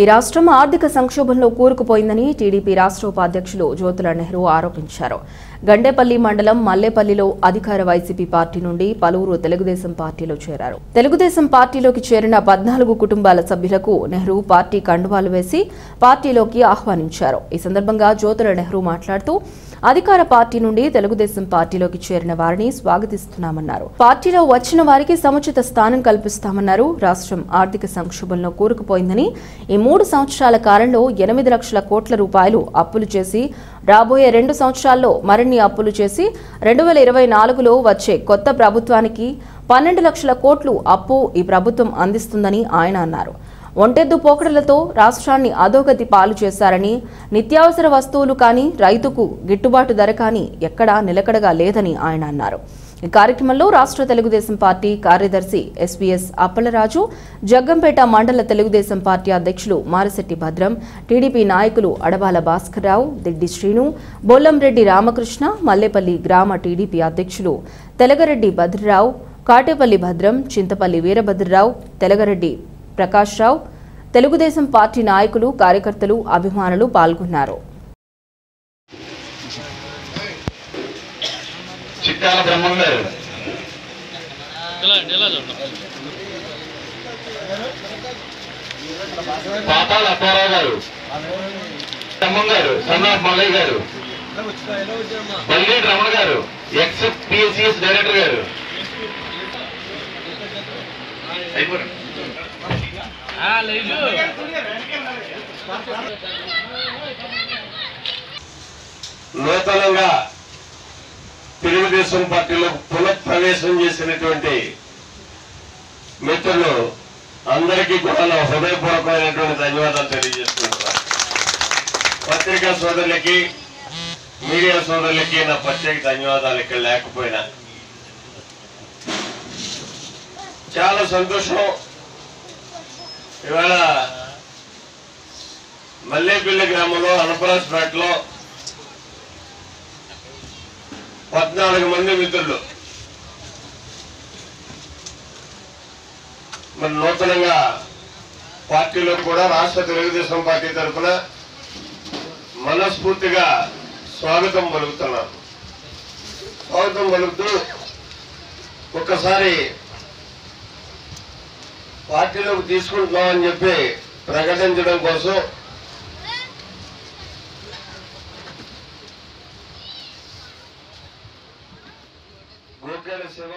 ఈ రాష్ట్రం ఆర్థిక సంక్షోభంలో కూరుకుపోయిందని టీడీపీ రాష్ట్ర ఉపాధ్యక్షులు జ్యోతుల నెహ్రూ ఆరోపించారు. గండేపల్లి మండలం మల్లేపల్లిలో అధికార వైసీపీ పార్టీ నుండి పలువురు తెలుగుదేశం పార్టీలో చేరారు. తెలుగుదేశం పార్టీలోకి చేరిన పద్నాలుగు కుటుంబాల సభ్యులకు నెహ్రూ పార్టీ కండువాలు వేసి పార్టీలోకి ఆహ్వానించారు. ఈ సందర్భంగా జ్యోతుల నెహ్రూ మాట్లాడుతూ అధికార పార్టీ నుండి తెలుగుదేశం పార్టీలోకి చేరిన వారిని స్వాగతిస్తున్నామన్నారు. పార్టీలో వచ్చిన వారికి సముచిత స్థానం కల్పిస్తామన్నారు. రాష్ట్రం ఆర్థిక సంక్షోభంలో కూరుకుపోయిందని ఈ మూడు సంవత్సరాల కాలంలో ఎనిమిది లక్షల కోట్ల రూపాయలు అప్పులు చేసి రాబోయే రెండు సంవత్సరాల్లో మరిన్ని అప్పులు చేసి రెండు వేల ఇరవై నాలుగులో వచ్చే కొత్త ప్రభుత్వానికి పన్నెండు లక్షల కోట్లు అప్పు ఈ ప్రభుత్వం అందిస్తుందని ఆయన అన్నారు. ఒంటెద్దు పోకడలతో రాష్ట్రాన్ని అధోగతి పాలు చేశారని నిత్యావసర వస్తువులు కానీ రైతుకు గిట్టుబాటు ధర కానీ ఎక్కడా నిలకడగా లేదని ఆయన అన్నారు. ఈ కార్యక్రమంలో రాష్ట్ర తెలుగుదేశం పార్టీ కార్యదర్శి ఎస్పీఎస్ అప్పలరాజు జగ్గంపేట మండల తెలుగుదేశం పార్టీ అధ్యక్షులు మారిశెట్టి భద్రం టీడీపీ నాయకులు అడబాల భాస్కర్రావు దిడ్డి శ్రీను బొల్లంరెడ్డి రామకృష్ణ మల్లేపల్లి గ్రామ టీడీపీ అధ్యక్షులు తెలగరెడ్డి భద్రరావు కాటేపల్లి భద్రం చింతపల్లి వీరభద్రరావు తెలగరెడ్డి ప్రకాష్ రావు తెలుగుదేశం పార్టీ నాయకులు కార్యకర్తలు అభిమానులు పాల్గొన్నారు. పాపాల అప్పారావు గారు గారు సన్నాఫ్ మల్లయ్య గారు. రమణ గారు ఎక్స్ పిఎస్సిఎస్ డైరెక్టర్ గారు. అయిపోయారు. నూతనంగా తెలుగుదేశం పార్టీలో పునఃప్రవేశం చేసినటువంటి మిత్రులు అందరికీ కూడా నా హృదయపూర్వకమైనటువంటి ధన్యవాదాలు తెలియజేసుకుంటున్నాను పత్రికా సోదరులకి మీడియా సోదరులకి నా ప్రత్యేక ధన్యవాదాలు ఇక్కడ లేకపోయినా. చాలా సంతోషం. ఇవాళ మల్లేపల్లి గ్రామంలో లో పద్నాలుగు మంది మిత్రులు. మరి నూతనంగా పార్టీలో కూడా రాష్ట్ర తెలుగుదేశం పార్టీ తరఫున మనస్ఫూర్తిగా స్వాగతం పలుకుతున్నాం. స్వాగతం పలుకుతూ ఒక్కసారి పార్టీలోకి తీసుకుంటున్నామని చెప్పి ప్రకటించడం కోసం గోకేల శివ